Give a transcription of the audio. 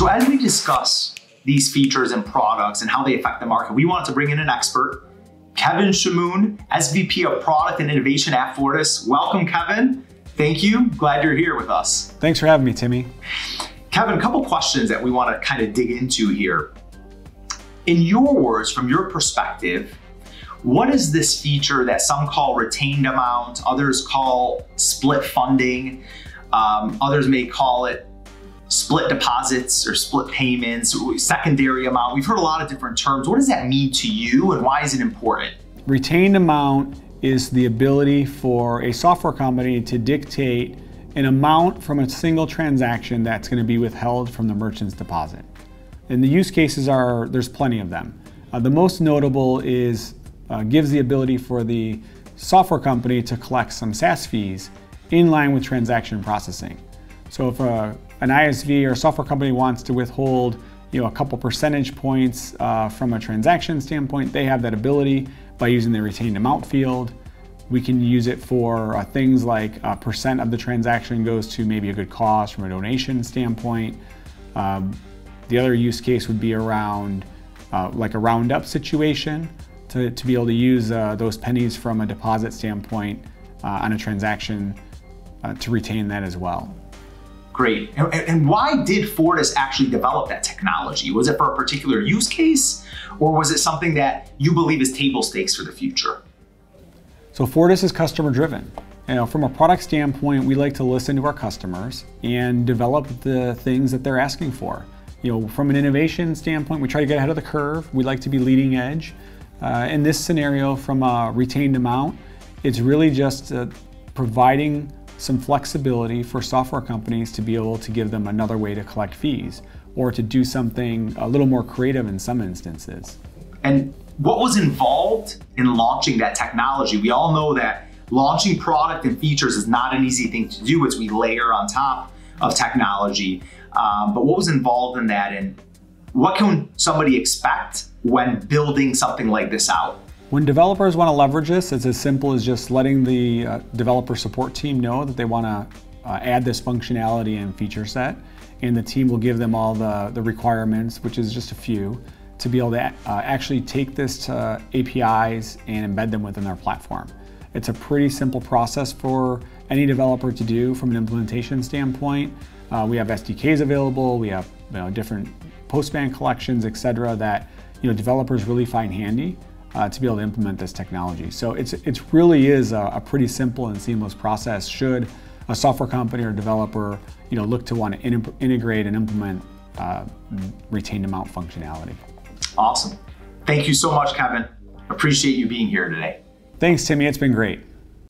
So as we discuss these features and products and how they affect the market, we wanted to bring in an expert, Kevin Shamoun, SVP of Product and Innovation at Fortis. Welcome, Kevin. Thank you. Glad you're here with us. Thanks for having me, Timmy. Kevin, a couple questions that we want to kind of dig into here. In your words, from your perspective, what is this feature that some call retained amount, others call split funding, um, others may call it split deposits or split payments, secondary amount. We've heard a lot of different terms. What does that mean to you and why is it important? Retained amount is the ability for a software company to dictate an amount from a single transaction that's going to be withheld from the merchant's deposit. And the use cases are, there's plenty of them. Uh, the most notable is uh, gives the ability for the software company to collect some SaaS fees in line with transaction processing. So if a, an ISV or a software company wants to withhold you know, a couple percentage points uh, from a transaction standpoint, they have that ability by using the retained amount field. We can use it for uh, things like a percent of the transaction goes to maybe a good cause from a donation standpoint. Um, the other use case would be around uh, like a roundup situation to, to be able to use uh, those pennies from a deposit standpoint uh, on a transaction uh, to retain that as well. Great. And, and, why did Fortis actually develop that technology? Was it for a particular use case, or was it something that you believe is table stakes for the future? So Fortis is customer driven. You know, from a product standpoint, we like to listen to our customers and develop the things that they're asking for. You know, from an innovation standpoint, we try to get ahead of the curve. We like to be leading edge. Uh, in this scenario, from a retained amount, it's really just uh, providing some flexibility for software companies to be able to give them another way to collect fees or to do something a little more creative in some instances. And what was involved in launching that technology? We all know that launching product and features is not an easy thing to do as we layer on top of technology. Um, but what was involved in that and what can somebody expect when building something like this out? When developers want to leverage this, it's as simple as just letting the uh, developer support team know that they want to uh, add this functionality and feature set, and the team will give them all the, the requirements, which is just a few, to be able to uh, actually take this to APIs and embed them within their platform. It's a pretty simple process for any developer to do from an implementation standpoint. Uh, we have SDKs available, we have you know, different Postman collections, et cetera, that you know, developers really find handy uh, to be able to implement this technology. So it's, it really is a, a, pretty simple and seamless process should a software company or developer you know, look to want to in integrate and implement uh, retained amount functionality. Awesome. Thank you so much, Kevin. Appreciate you being here today. Thanks, Timmy. It's been great.